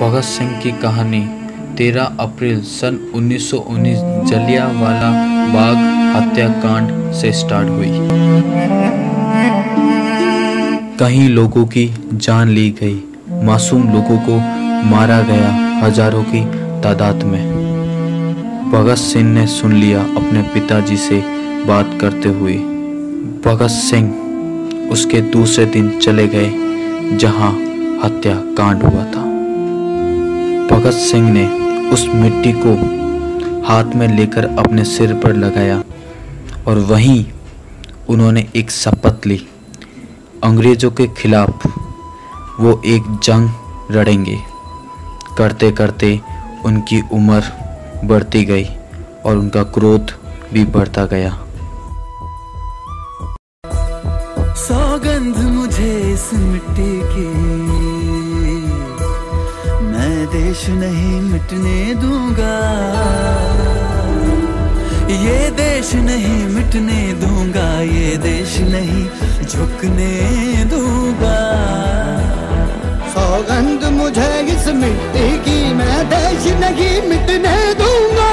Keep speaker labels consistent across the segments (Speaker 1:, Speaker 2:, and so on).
Speaker 1: भगत सिंह की कहानी 13 अप्रैल सन 1919 जलियांवाला बाग हत्याकांड से स्टार्ट हुई। कई लोगों की जान ली गई। मासूम लोगों को मारा गया हज़ारों की तादाद में। भगत सिंह ने सुन लिया अपने पिताजी से बात करते हुए। भगत सिंह उसके दूसरे दिन चले गए, जहाँ हत्या कांड हुआ था। भगत सिंह ने उस मिट्टी को हाथ में लेकर अपने सिर पर लगाया और वहीं उन्होंने एक शपथ ली। अंग्रेज़ों के खिलाफ वो एक जंग लड़ेंगे। करते करते उनकी उम्र बढ़ती गई और उनका क्रोध भी बढ़ता गया।
Speaker 2: सौगंध मुझे इस मिट्टी की। देश नहीं मिटने दूँगा। ये देश नहीं मिटने दूँगा, ये देश नहीं झुकने दूँगा।
Speaker 3: सौगंध मुझे इस मिट्टी की, मैं देश नहीं मिटने दूँगा।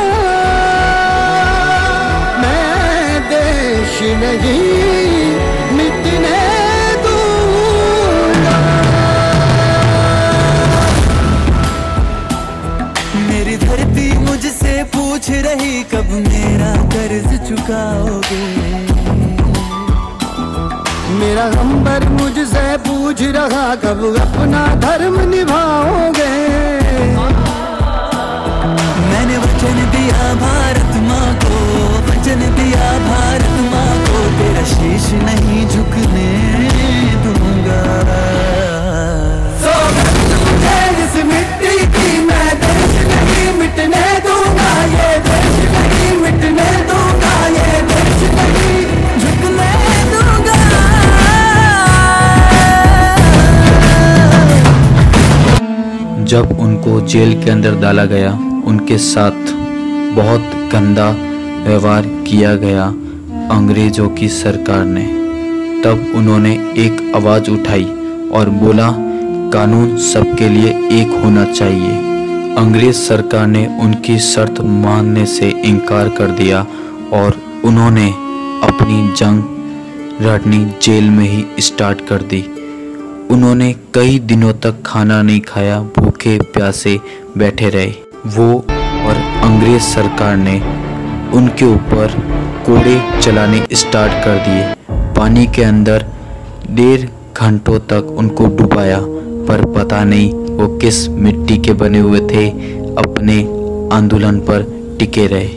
Speaker 3: मैं देश नहीं
Speaker 2: पूछ रही कब मेरा कर्ज चुकाओगे?
Speaker 3: मेरा नंबर मुझसे पूछ रहा कब अपना धर्म निभाओगे?
Speaker 2: मैंने वचन दिया भारत माँ को वचन दिया भारत माँ को तेरा शीश नहीं झुकने दूँगा।
Speaker 1: जब उनको जेल के अंदर डाला गया, उनके साथ बहुत गंदा व्यवहार किया गया अंग्रेज़ों की सरकार ने। तब उन्होंने एक आवाज़ उठाई और बोला, कानून सबके लिए एक होना चाहिए। अंग्रेज़ सरकार ने उनकी शर्त मानने से इनकार कर दिया और उन्होंने अपनी जंग लड़नी जेल में ही स्टार्ट कर दी। उन्होंने कई दिनों तक खाना नहीं खाया, भूखे प्यासे बैठे रहे। वो और अंग्रेज़ सरकार ने उनके ऊपर कोड़े चलाने स्टार्ट कर दिए। पानी के अंदर डेढ़ घंटों तक उनको डुबाया, पर पता नहीं वो किस मिट्टी के बने हुए थे, अपने आंदोलन पर टिके रहे।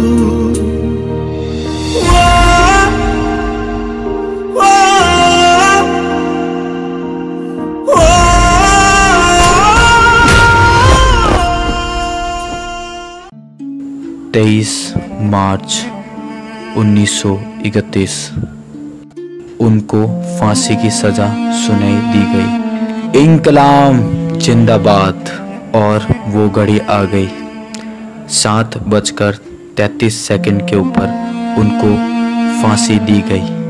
Speaker 1: तेईस मार्च 1931 उनको फांसी की सजा सुनाई दी गई। इनकलाम जिंदाबाद और वो घड़ी आ गई। सात बजकर तैतीस सेकंड के ऊपर उनको फांसी दी गई।